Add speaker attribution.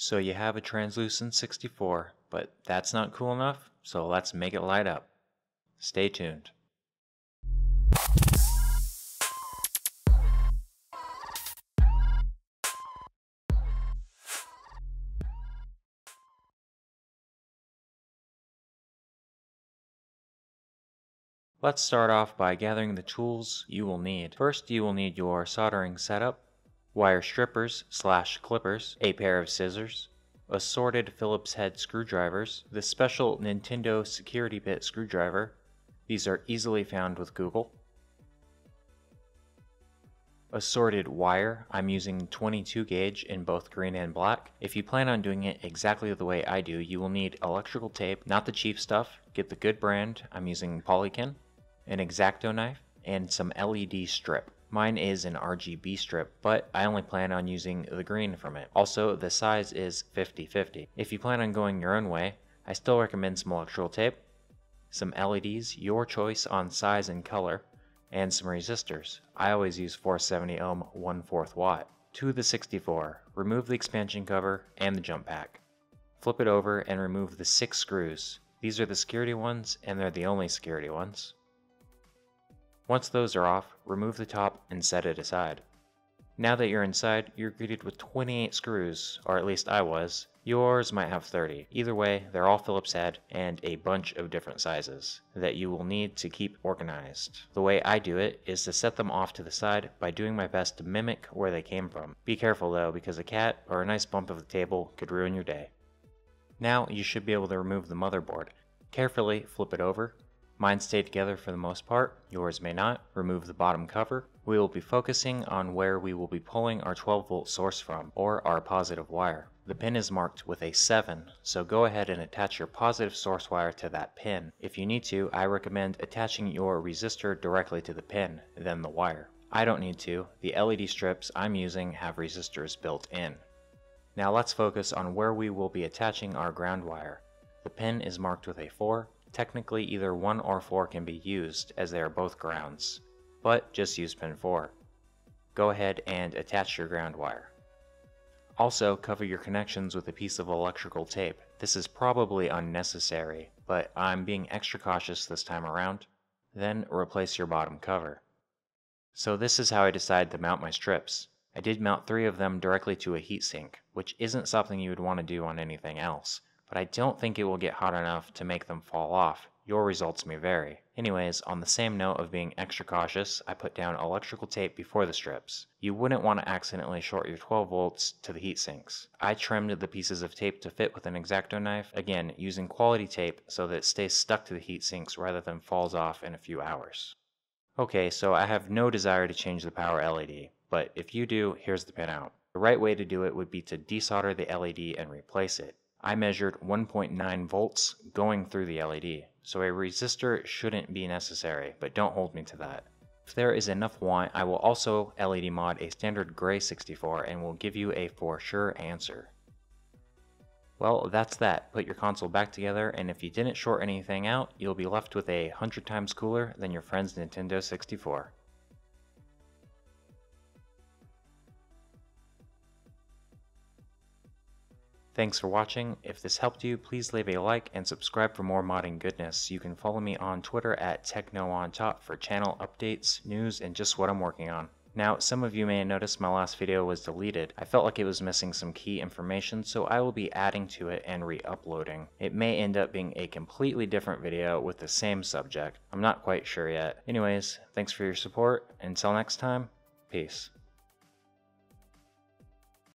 Speaker 1: So you have a translucent 64, but that's not cool enough, so let's make it light up. Stay tuned. Let's start off by gathering the tools you will need. First you will need your soldering setup, wire strippers slash clippers, a pair of scissors, assorted Phillips head screwdrivers, the special Nintendo security bit screwdriver, these are easily found with Google, assorted wire, I'm using 22 gauge in both green and black. If you plan on doing it exactly the way I do, you will need electrical tape, not the cheap stuff, get the good brand, I'm using Polyken, an X-Acto knife, and some LED strip. Mine is an RGB strip, but I only plan on using the green from it. Also, the size is 50-50. If you plan on going your own way, I still recommend some electrical tape, some LEDs, your choice on size and color, and some resistors. I always use 470 ohm 1 4th watt. To the 64, remove the expansion cover and the jump pack. Flip it over and remove the six screws. These are the security ones and they're the only security ones. Once those are off, remove the top and set it aside. Now that you're inside, you're greeted with 28 screws, or at least I was. Yours might have 30. Either way, they're all Phillips head and a bunch of different sizes that you will need to keep organized. The way I do it is to set them off to the side by doing my best to mimic where they came from. Be careful though, because a cat or a nice bump of the table could ruin your day. Now you should be able to remove the motherboard. Carefully flip it over Mine stay together for the most part, yours may not. Remove the bottom cover. We will be focusing on where we will be pulling our 12 volt source from, or our positive wire. The pin is marked with a 7, so go ahead and attach your positive source wire to that pin. If you need to, I recommend attaching your resistor directly to the pin, then the wire. I don't need to, the LED strips I'm using have resistors built in. Now let's focus on where we will be attaching our ground wire. The pin is marked with a 4, Technically either 1 or 4 can be used as they are both grounds, but just use pin 4. Go ahead and attach your ground wire. Also cover your connections with a piece of electrical tape. This is probably unnecessary, but I'm being extra cautious this time around. Then replace your bottom cover. So this is how I decided to mount my strips. I did mount three of them directly to a heatsink, which isn't something you would want to do on anything else but I don't think it will get hot enough to make them fall off. Your results may vary. Anyways, on the same note of being extra cautious, I put down electrical tape before the strips. You wouldn't want to accidentally short your 12 volts to the heat sinks. I trimmed the pieces of tape to fit with an X-Acto knife, again using quality tape so that it stays stuck to the heat sinks rather than falls off in a few hours. Okay, so I have no desire to change the power LED, but if you do, here's the pinout. The right way to do it would be to desolder the LED and replace it. I measured 1.9 volts going through the LED, so a resistor shouldn't be necessary, but don't hold me to that. If there is enough want, I will also LED mod a standard gray 64 and will give you a for sure answer. Well, that's that. Put your console back together, and if you didn't short anything out, you'll be left with a hundred times cooler than your friend's Nintendo 64. Thanks for watching. If this helped you, please leave a like and subscribe for more modding goodness. You can follow me on Twitter at TechnoOnTop for channel updates, news, and just what I'm working on. Now, some of you may have noticed my last video was deleted. I felt like it was missing some key information, so I will be adding to it and re-uploading. It may end up being a completely different video with the same subject. I'm not quite sure yet. Anyways, thanks for your support. Until next time, peace.